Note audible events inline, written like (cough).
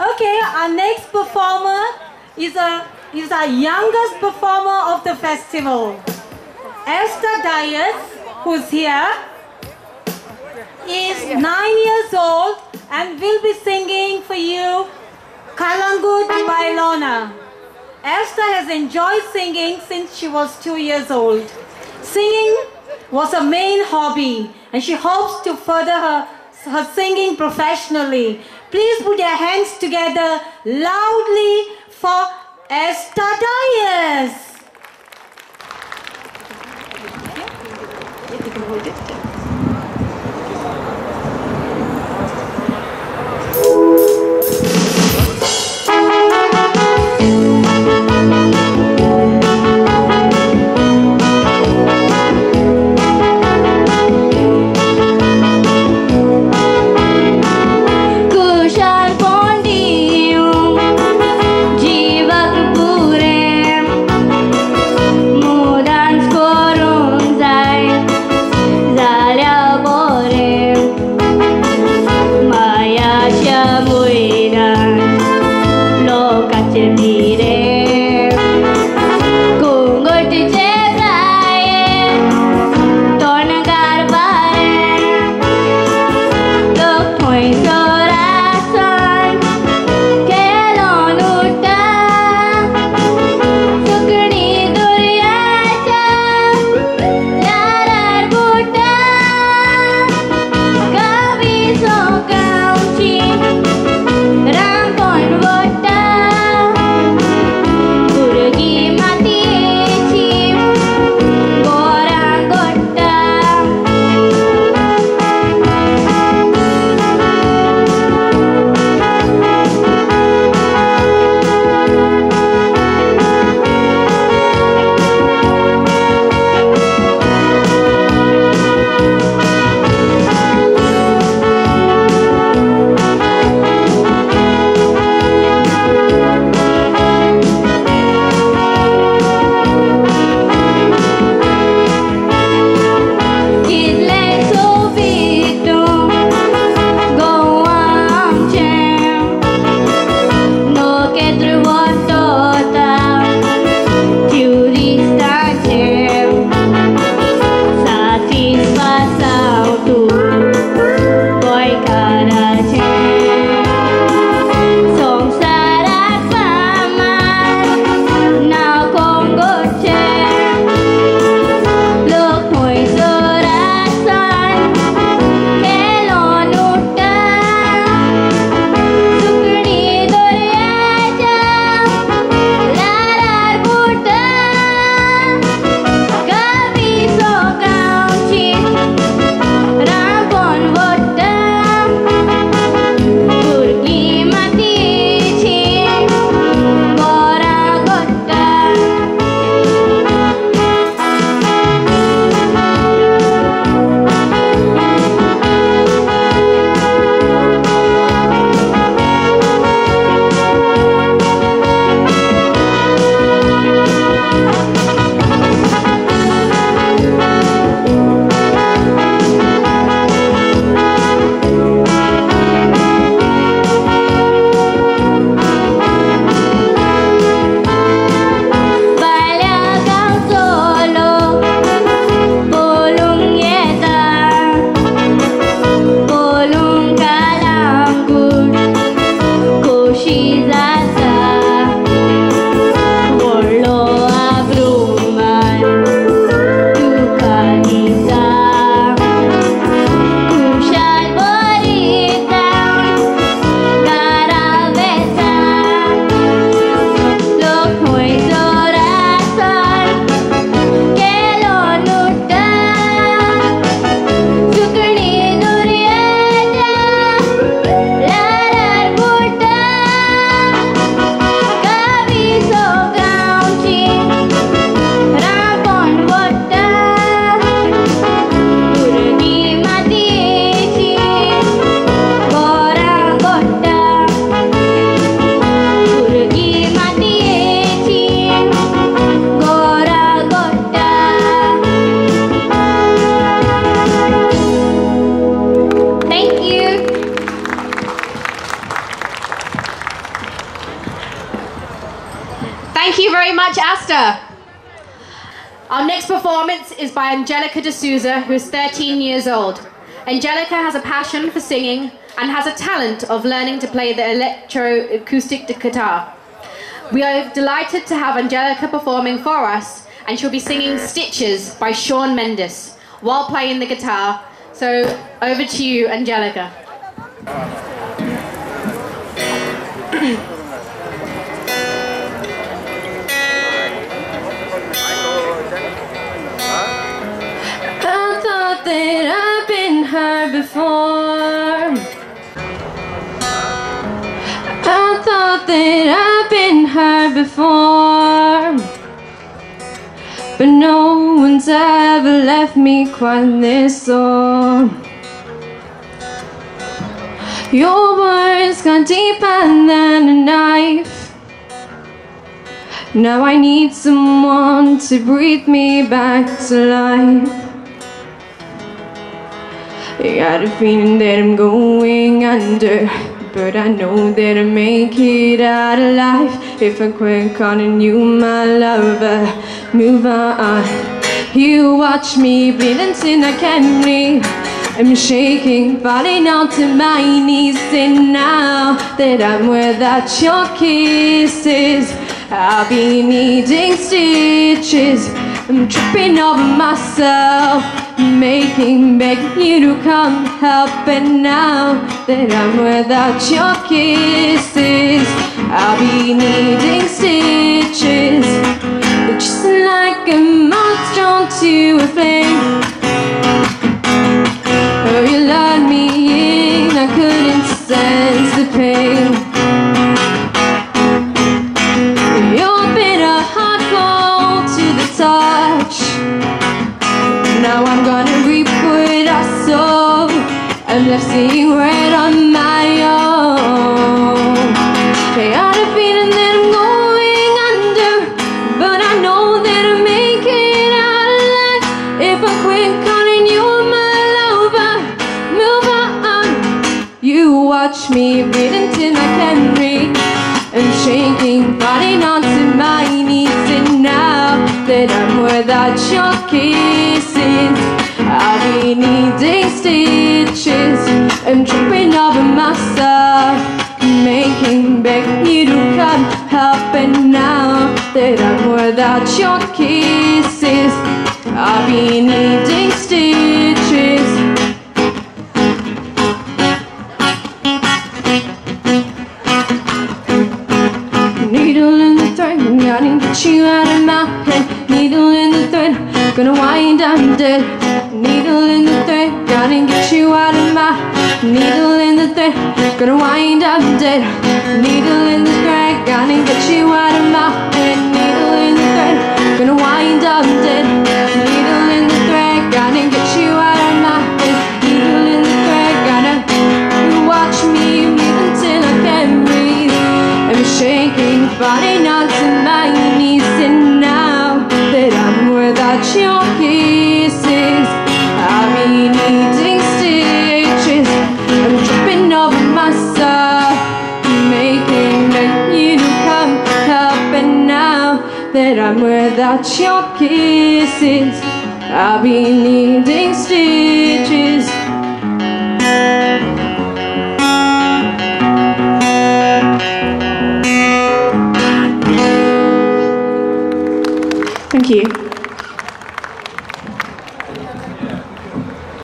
Okay, our next performer is a is our youngest performer of the festival. Esther Dias, who's here, is nine years old and will be singing for you Calangute by Lorna. Esther has enjoyed singing since she was two years old. Singing was her main hobby and she hopes to further her, her singing professionally. Please put your hands together loudly for Esther Our next performance is by Angelica D'Souza, who is 13 years old. Angelica has a passion for singing and has a talent of learning to play the electroacoustic guitar. We are delighted to have Angelica performing for us, and she'll be singing Stitches by Shawn Mendes while playing the guitar. So over to you, Angelica. (clears throat) hurt. I thought that I've been hurt before. But no one's ever left me quite this sore. Your words got deeper than a knife. Now I need someone to breathe me back to life. I got a feeling that I'm going under. But I know that I'll make it out alive if I quit calling you my lover. Move on. You watch me bleed until I can't breathe. I'm shaking, falling onto my knees. And now that I'm without your kisses, I'll be needing stitches. I'm tripping over myself, making, begging you to come help. And now that I'm without your kisses, I'll be needing stitches. Just like a monster onto a flame. I'm left seeing red on my own. Feeling that I'm going under, but I know that making it out alive. If I quit calling you my lover, move on. Um, you watch me bleed until I can't breathe. I'm shaking, falling onto my knees, and now that I'm without your kisses, I'll be needing stitches. I'm tripping over myself, making, begging you to come help. And now that I'm without your kisses, I'll be needing stitches. Needle in the thread, gotta get you out of my head. Needle in the thread, gonna wind up dead. Needle in the thread, gotta get you out of my Needle in the thread, gonna wind up dead. Needle in the thread, gotta get you out of my head. Without your kisses, I'll be needing stitches. Thank you.